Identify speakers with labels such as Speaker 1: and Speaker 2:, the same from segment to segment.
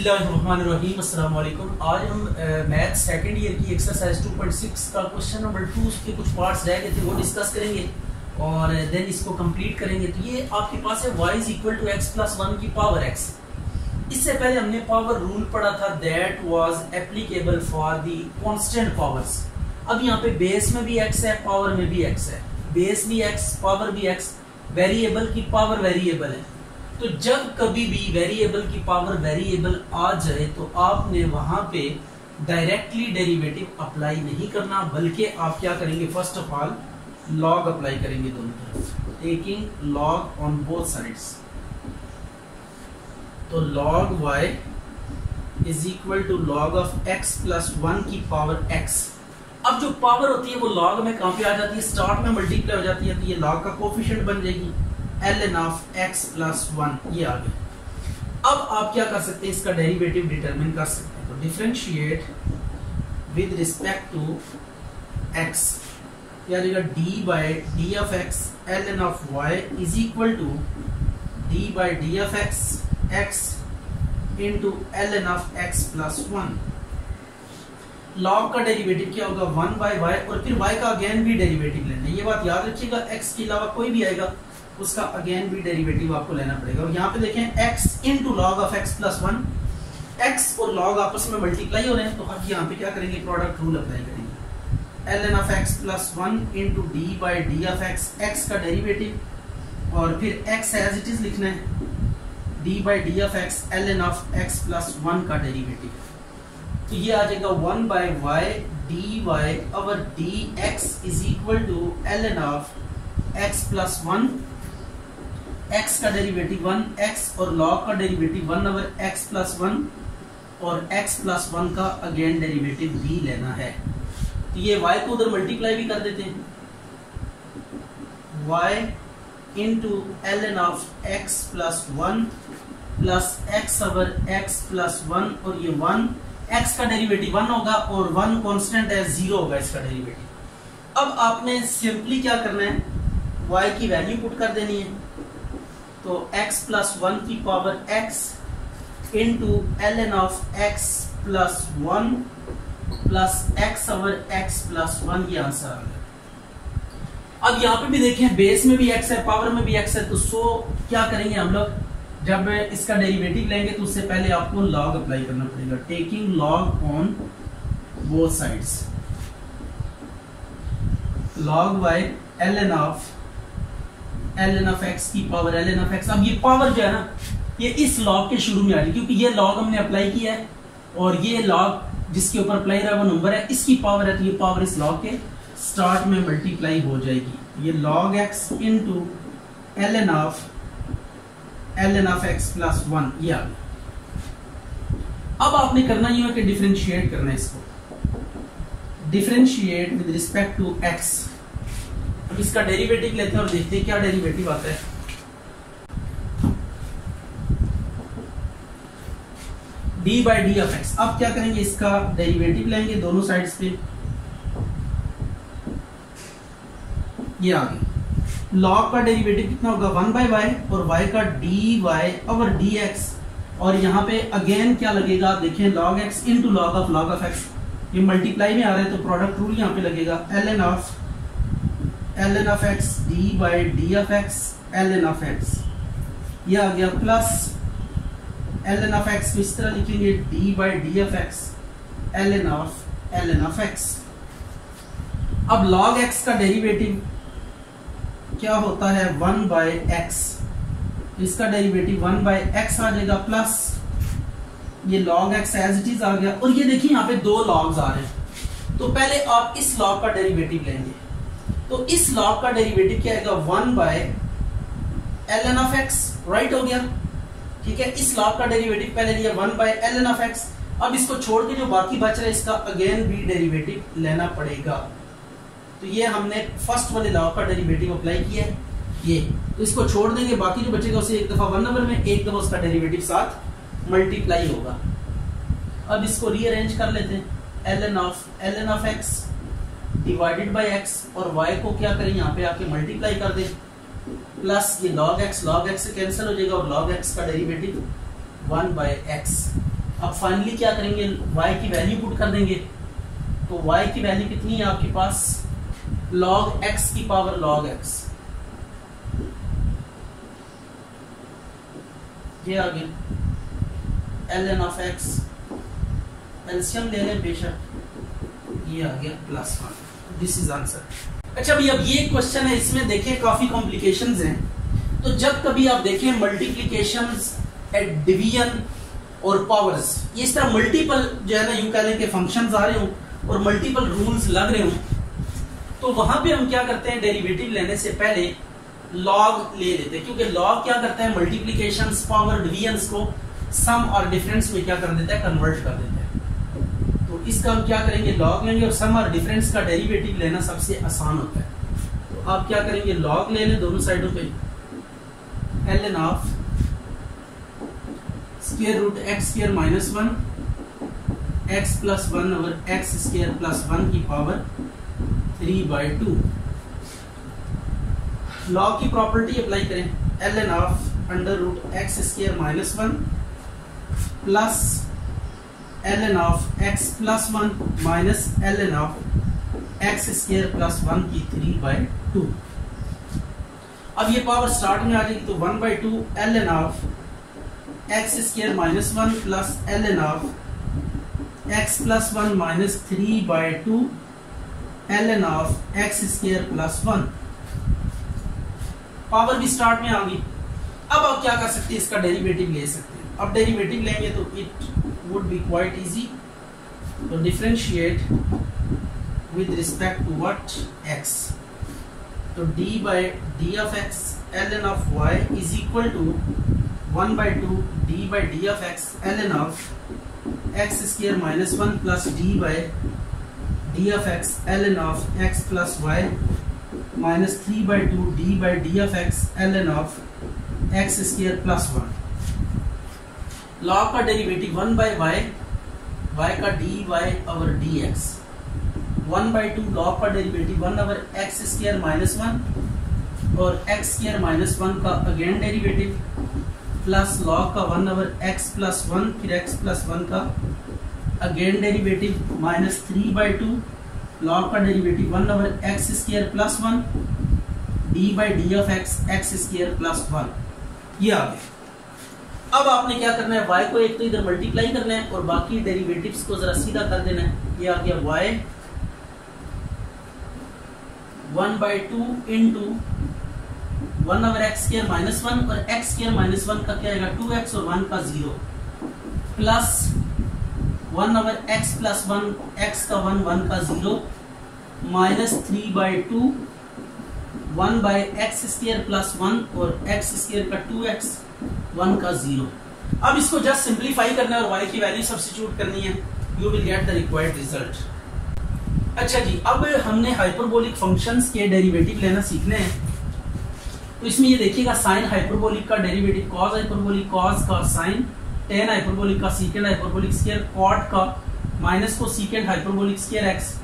Speaker 1: अस्सलाम वालेकुम आज हम मैथ सेकंड ईयर की एक्सरसाइज 2.6 का क्वेश्चन नंबर टू कुछ पार्ट्स रह गए थे, वो डिस्कस करेंगे। और देन इसको कंप्लीट करेंगे। तो ये आपके पास है y is equal to x plus one की पावर x इससे पहले हमने पावर रूल पढ़ा था that was applicable for the constant powers अब यहाँ पे बेस में भी x है पावर में भी x है। बेस भी x पावर भी x वेरिएबल की पावर वेरिएबल है। तो जब कभी भी वेरिएबल की पावर वेरिएबल आ जाए तो आपने वहाँ पे डायरेक्टली डेरिवेटिव अप्लाई नहीं करना, बल्कि आप क्या करेंगे? First of all log apply करेंगे दोनों तरफ़ taking log on both sides तो log y is equal to log of x plus one की पावर एक्स अब जो पावर होती है, वो लॉग में पे आ जाती है? स्टार्ट में मल्टीप्लाई हो जाती है तो ये लॉग का कोफिशिएंट बन जाएगी। L N of x plus one ये आ गया। अब आप क्या कर सकते हैं, इसका डेरिवेटिव डिटरमिन कर सकते हैं। तो differentiate with respect to x क्या जाएगा d by d of x L N of y is equal to d by d of x x into L N of x plus one log का derivative क्या होगा? One by Y और फिर Y का again भी derivative लेना ये बात याद रखिएगा एक्स के अलावा कोई भी आएगा। उसका अगेन भी डेरिवेटिव आपको लेना पड़ेगा। और यहाँ पे देखें, x into log of x plus one x और लॉग आपस में मल्टीप्लाई हो रहे हैं तो हम यहाँ पे क्या करेंगे? प्रोडक्ट रूल अप्लाई करेंगे। L N of x plus one into d by d of x x का डेरिवेटिव और फिर x एज इट इज़ लिखना है d by d of x L N of x plus one का derivative तो ये आ जाएगा one by y d y over d x is equal to L N of x plus one x का derivative one x और log का derivative one over x plus one और x plus one का again derivative भी लेना है। तो ये y को उधर मल्टीप्लाई भी कर देते हैं। Y into L N of x plus one plus x over x plus one और ये वन x का डेरिवेटिव वन होगा और वन कांस्टेंट है ज़ीरो होगा इसका डेरिवेटिव अब आपने सिंपली क्या करना है? Y की वैल्यू पुट कर देनी है। तो x प्लस वन की power x into L N of x plus one plus x over x plus one ये आंसर आ गया। अब यहाँ पे भी देखें बेस में भी x है पावर में भी x है तो सो क्या करेंगे हम लोग? जब इसका डेरिवेटिव लेंगे तो उससे पहले आपको लॉग अप्लाई करना पड़ेगा taking log on both sides log by L N of L N of x की power L N of x अब ये पावर जो है ना, ये इस लॉग के शुरू में आ रही क्योंकि ये लॉग हमने अप्लाई किया है, और ये लॉग जिसके ऊपर अप्लाई रहा है वो नंबर है, इसकी पावर है तो ये पावर इस लॉग के स्टार्ट में मल्टीप्लाई हो जाएगी। ये log x into L N of L N of x plus one ये आ गया। अब आपने करना ये है कि डिफ्रेंशिएट करना है इसको। Differentiate with respect to x अब इसका डेरिवेटिव लेते हैं और देखते हैं क्या डेरिवेटिव आता है। D by d of x अब क्या करेंगे? इसका डेरिवेटिव लेंगे दोनों साइड्स पे। ये आ गया। लॉग का डेरिवेटिव कितना होगा? वन बाई वाई और वाई का डी वाई और डी एक्स और यहाँ पे अगेन क्या लगेगा? देखें log x into log of log of x ये मल्टीप्लाई में आ रहा है तो प्रोडक्ट रूल यहाँ पे लगेगा। L N of L N of x d by d of x L N of x ये आ गया plus L N of x इस तरह लिखेंगे? D by d of x L N of L N x अब log x का derivative क्या होता है? वन बाय एक्स इसका डेरिवेटिव वन बाय एक्स आ जाएगा प्लस ये log x as it is आ गया। और ये देखिए यहाँ पे दो लॉग्स आ रहे हैं। तो पहले आप इस लॉग का डेरिवेटिव लेंगे। तो इस लॉग का डेरिवेटिव क्या आएगा? One by L N of x right हो गया। ठीक है, इस लॉग का डेरिवेटिव पहले लिया one by L N of x अब इसको छोड़ के जो बाकी बच रहा है, इसका अगेन भी डेरिवेटिव लेना पड़ेगा। तो ये हमने फ़र्स्ट वाले लॉ का डेरिवेटिव अप्लाई किया है। ये। तो इसको छोड़ देंगे, बाकी जो बचेगा उसे एक दफ़ा वन नंबर में, एक दफ़ा उसका डेरिवेटिव साथ मल्टीप्लाई होगा। अब इसको रीअरेंज कर लेते हैं। L N of L N of x divided by x और वाई को क्या करें? यहाँ पे आके मल्टीप्लाई कर दें। प्लस ये लॉग एक्स लॉग एक्स से कैंसिल हो जाएगा और लॉग एक्स का डेरिवेटिव वन बाय एक्स अब फाइनली क्या करेंगे? y की वैल्यू पुट कर देंगे। तो y की वैल्यू कितनी है आपके पास? log x की पावर log x ये आ गया। एल एन ऑफ़ एक्स एल्सियम ले लें बेशक। ये आ गया plus one this is answer अच्छा भाई अब ये क्वेश्चन है, इसमें देखें काफ़ी कॉम्प्लिकेशंस हैं। तो जब कभी आप देखें मल्टीप्लीकेशन एट डिवीज़न और पावर्स ये इस तरह मल्टीपल जो है ना यू कह लें कि फ़ंक्शंस आ रहे हो और मल्टीपल रूल्स लग रहे हो तो वहाँ पे हम क्या करते हैं डेरिवेटिव लेने से पहले लॉग ले लेते हैं। क्योंकि लॉग क्या करता है मल्टीप्लीकेशन पावर डिवीज़न को सम और डिफरेंस में क्या कर देता है कन्वर्ट कर देता है। इसका हम क्या करेंगे? लॉग लेंगे और सम और डिफरेंस का डेरिवेटिव लेना सबसे आसान होता है। तो आप क्या करेंगे? लॉग ले लें दोनों साइडों पे। L N of square root x square minus one x plus one over x square plus one की power three by two log की प्रॉपर्टी अप्लाई करें। L N of under root x square minus one plus L N of x plus one minus L N of x square plus one की three by two अब ये power start में आ जाएगी तो one by two L N of x square minus one plus L N of x plus one minus three by two L N of x power भी start में आ गई। अब आप क्या कर सकते हैं? इसका डेरिवेटिव ले सकते हैं। अब डेरिवेटिव लेंगे तो it would be quite easy to differentiate with respect to what x. So d by d of x ln of y is equal to 1 by 2 d by d of x ln of x square minus 1 plus d by d of x ln of x plus y minus 3 by 2 d by d of x ln of x square plus 1 log का derivative 1 by y y का dy over dx. 1 by 2 log का derivative 1 over x square minus 1 और x square minus 1 का again derivative plus log का 1 over x plus 1 फिर x plus 1 का again derivative minus three by two log का derivative one over x square plus one d by d of x x square plus one ये आ गया। अब आपने क्या करना है? वाई को एक तो इधर मल्टीप्लाई करना है और बाकी डेरिवेटिव्स को जरा सीधा कर देना है। ये आ गया y one by two into one over x square minus one और एक्स स्क्र माइनस वन का क्या आएगा? टू एक्स और वन का zero plus one over x plus one x का वन वन का zero minus three by two one by x square plus one और x square का टू एक्स वन का ज़ीरो। अब इसको जस्ट सिंप्लीफाई करना है और वाई की वैल्यू सब्सिट्यूट करनी है। You will get the required result अच्छा जी, अब हमने हाइपरबोलिक फ़ंक्शंस के डेरिवेटिव लेना सीखने हैं। तो इसमें ये देखिएगा साइन हाइपरबोलिक का डेरिवेटिव कॉस हाइपरबोलिक कॉस का साइन टेन हाइपरबोलिक का सीकेंड हाइपरबोलिक स्केयर कॉट का minus cosecant hyperbolic square x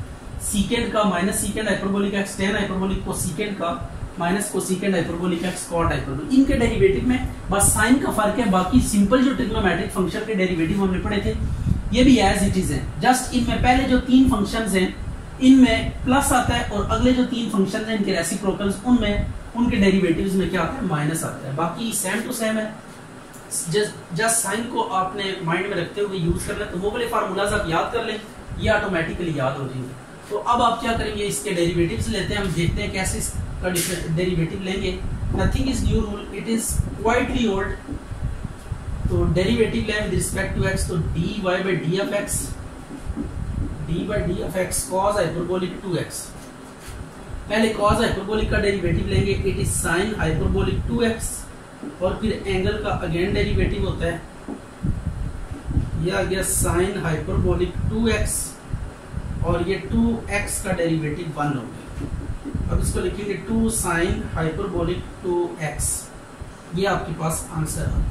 Speaker 1: secant का minus secant hyperbolic x tan hyperbolic cosecant का minus cosecant hyperbolic x cot hyperbolic इनके derivative में बस sign का फ़र्क है, बाकी सिंपल जो ट्रिग्नोमेट्रिक फ़ंक्शन के डेरिवेटिव हमने पढ़े थे, ये भी एज इट इज़ है। जस्ट इनमें पहले जो तीन फ़ंक्शंस हैं, इनमें प्लस आता है और अगले जो तीन फ़ंक्शन हैं, इनके रेसिप्रोकल्स उनमें, उनके डेरिवेटिव्स में क्या आता है? माइनस आता है। बाकी सेम टू सेम है। जस्ट साइन को आपने माइंड में रखते हुए यूज़ करना तो वो वाले फार्मूलाज आप याद कर लें, ये ऑटोमेटिकली याद हो जाएँगे। तो अब आप क्या करेंगे, इसके डेरिवेटिव्स लेते हैं, हम देखते हैं कैसे इसका डेरिवेटिव लेंगे। Nothing is new rule it is quietly old तो डेरिवेटिव लें विद रिस्पेक्ट टू एक्स तो d y by d of x d by d of x cos hyperbolic two x पहले कॉस हाइपरबोलिक का derivative लेंगे। It is sine hyperbolic two x और फिर angle का again derivative होता है। यह आ गया साइन हाइपरबोलिक टू एक्स और ये टू एक्स का डेरिवेटिव वन हो गया। अब इसको लिखेंगे two sine hyperbolic two x ये आपके पास आंसर है।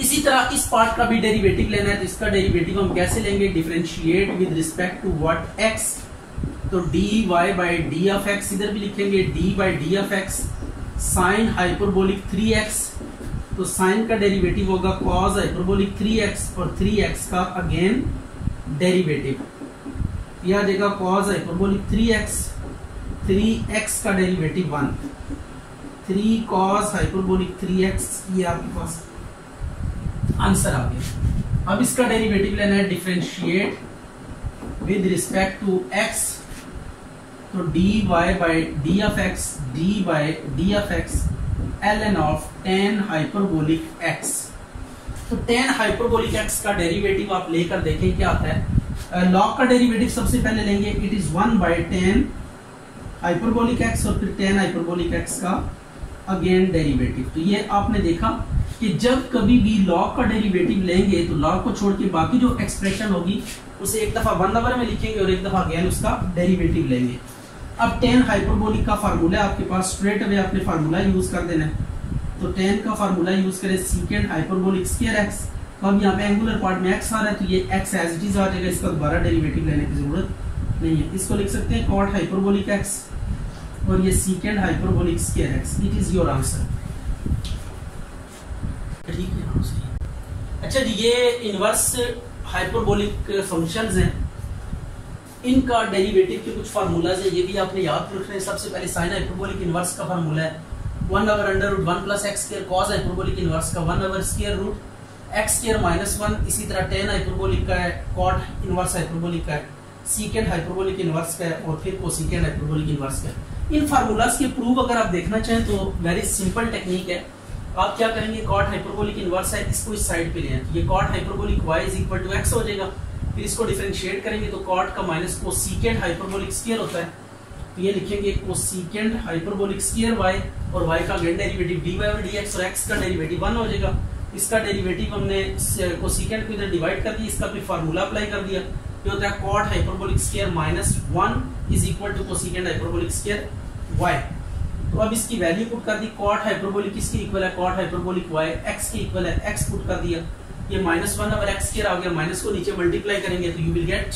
Speaker 1: इसी तरह इस पार्ट का भी डेरिवेटिव लेना है तो इसका डेरिवेटिव हम कैसे लेंगे? Differentiate with respect to what x तो d y by d of x इधर भी लिखेंगे। D by d of x sine hyperbolic three x तो साइन का डेरिवेटिव होगा कॉज हाइपरबोलिक थ्री एक्स और थ्री एक्स का अगेन डेरिवेटिव यह जाएगा cos hyperbolic three x three x का derivative one three cos hyperbolic three x ये आपके पास आंसर आ गया। अब इसका डेरिवेटिव लेना है differentiate with respect to x तो d y by d of x d by d of x l n of tan hyperbolic x तो टेन हाइपरबोलिक एक्स का डेरिवेटिव आप लेकर देखें क्या आता है। लॉग का डेरिवेटिव सबसे पहले लेंगे it is one by tan hyperbolic x और फिर टेन हाइपरबोलिक एक्स का अगेन डेरिवेटिव तो ये आपने देखा कि जब कभी भी लॉग का डेरिवेटिव लेंगे तो लॉग को छोड़ के बाकी जो एक्सप्रेशन होगी, उसे एक दफ़ा वन नंबर में लिखेंगे और एक दफ़ा अगेन उसका डेरिवेटिव लेंगे. अब टेन हाइपरबोलिक का फार्मूला आपके पास स्ट्रेट अवे आपने फार्मूला यूज़ कर देना है. तो टेन का फार्मूला यूज़ करें सीकेंड हाइपरबोलिक स्केयर एक्स तो अब यहाँ पे एंगुलर पार्ट में एक्स आ रहा है तो ये एक्स एज इट इज़ आ जाएगा, इसका दोबारा डेरिवेटिव लेने की ज़रूरत नहीं है। इसको लिख सकते हैं कॉट हाइपरबोलिक एक्स और ये secant hyperbolic square x it is your answer ठीक है अच्छा जी, ये इनवर्स हाइपरबोलिक फ़ंक्शंस हैं। इनका डेरिवेटिव के कुछ फार्मूलाज है, ये भी आपने याद रखना है। सबसे पहले साइन हाइपरबोलिक इनवर्स का फार्मूला है। One over under root one plus x square cos hyperbolic inverse का। One over square root x square minus one इसी तरह टेन हाइपरबोलिक का है कॉट इनवर्स हाइपरबोलिक का है। सीकेंड हाइपरबोलिक इनवर्स का है और फिर कोसिकेंड हाइपरबोलिक इनवर्स का इन फार्मूलाज के प्रूफ अगर आप देखना चाहें तो वेरी सिंपल टेक्निक है। आप क्या करेंगे कॉट हाइपरबोलिक इनवर्स है, इसको इस साइड पे लें ये cot hyperbolic y is equal to x हो जाएगा। फिर इसको डिफरेंशिएट करेंगे तो कॉट का माइनस कोसिकेंड हाइपरबोलिक स्क्वायर होता है। तो ये लिखेंगे कोसिकेंड हाइपरबोलिक स्क्वायर y और y का अगेन डेरिवेटिव dy और dx और x का डेरिवेटिव 1 हो जाएगा। इसका डेरिवेटिव हमने कोसिकेंड को इधर डिवाइड कर दिया, इसका फिर फार्मूला अप्लाई कर दिया। ये होता है cot hyperbolic square minus 1 is equal to cosecant hyperbolic square y. तो अब इसकी वैल्यू पुट कर दी कॉट हाइपरबोलिक किसके इक्वल है? कॉट हाइपरबोलिक y, x के इक्वल है, x पुट कर दिया। ये माइनस वन अगर एक्स स्केयर आ गया माइनस को नीचे मल्टीप्लाई करेंगे तो you will get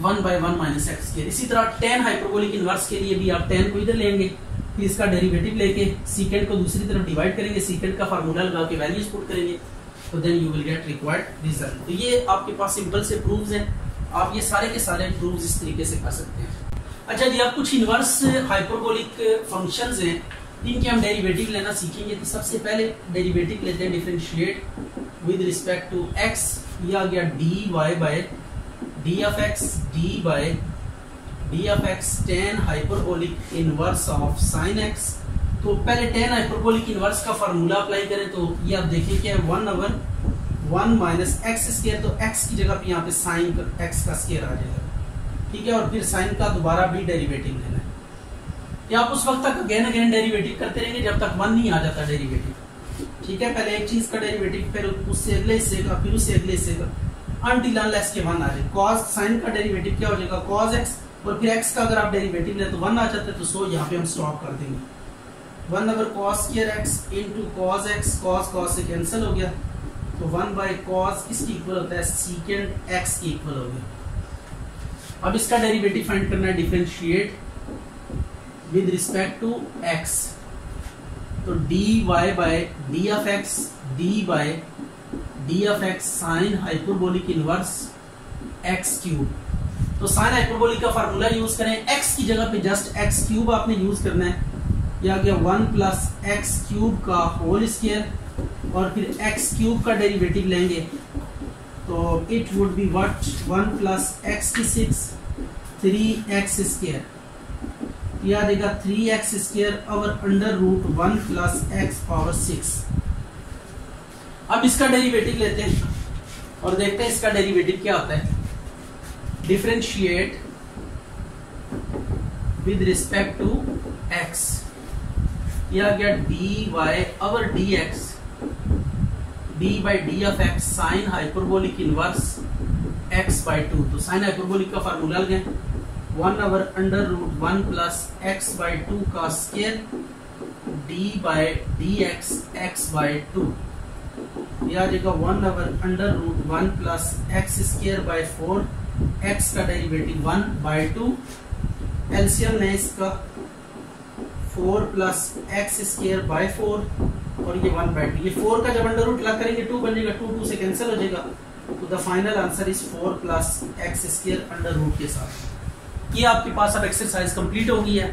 Speaker 1: one by one minus x square इसी तरह टेन हाइपरबोलिक इनवर्स के लिए भी आप टेन को इधर लेंगे, फिर इसका डेरिवेटिव लेके सीकेंड को दूसरी तरफ़ डिवाइड करेंगे सीकेंड का फार्मूला लगा के वैल्यूज़ पुट करेंगे। तो then you will get required result तो ये आपके पास सिंपल से प्रूफ्स हैं। आप ये सारे के सारे प्रूफ्स इस तरीके से कर सकते हैं। अच्छा जी, अब कुछ इनवर्स हाइपरबोलिक फ़ंक्शंस हैं। इनके हम डेरिवेटिव लेना सीखेंगे तो सबसे पहले डेरिवेटिव लेते हैं differentiate with respect to x ये आ गया d y by d of x d by d of x tan hyperbolic inverse of sine x तो पहले टेन हाइपरबोलिक इनवर्स का फार्मूला अप्लाई करें तो ये आप देखें क्या है one over one minus x square तो एक्स की जगह पे यहाँ पे साइन एक्स का स्केयर आ जाएगा। ठीक है? और फिर साइन का दोबारा भी डेरिवेटिव लेना है। या आप उस वक्त तक अगेन अगेन डेरिवेटिव करते रहेंगे, जब तक वन नहीं आ जाता डेरिवेटिव ठीक है? पहले एक चीज़ का डेरिवेटिव फिर उससे अगले हिस्से का, फिर उससे अगले हिस्से का। अनटिल अनलेस के वन आ जाए। cos साइन का डेरिवेटिव क्या हो जाएगा? cos एक्स और फिर एक्स का अगर आप डेरिवेटिव ले तो वन आ जाता है तो सो यहाँ पे हम स्टॉप कर देंगे। वन अगर cos square x into cos x, cos cos से कैंसिल हो गया तो वन बाय cos किसकी इक्वल होता है? सीकेंड x की इक्वल हो गया। अब इसका डेरिवेटिव फाइंड करना है differentiate with respect to x तो dy by d of x, d by d of x sine hyperbolic inverse x cube तो साइन हाइपरबोलिक का फार्मूला यूज़ करें। एक्स की जगह पे जस्ट एक्स क्यूब आपने यूज़ करना है। या गया वन प्लस एक्स क्यूब का होल स्क्वायर और फिर एक्स क्यूब का डेरिवेटिव लेंगे। तो it would be what one plus x की सिक्स, थ्री एक्स स्क्वायर। यह देगा थ्री एक्स स्क्र और under root one plus x power six. अब इसका डेरिवेटिव लेते हैं और देखते हैं इसका डेरिवेटिव क्या होता है। Differentiate with respect to x यह गया d y over d x d by d of x sine hyperbolic inverse x by two तो साइन हाइपरबोलिक का फार्मूला लगे। One over under root one plus x by two का square d by d x x by two यह आ जाएगा one over under root one plus x square by four x का derivative one by to एल्सियम है इसका four plus x square by four और ये one by two. ये four का जब अंडर रूट लग करेंगे, टू बन जाएगा टू टू से कैंसिल हो जाएगा तो the final answer is four plus x square under root के साथ। ये आपके पास अब एक्सरसाइज कंप्लीट हो गई है।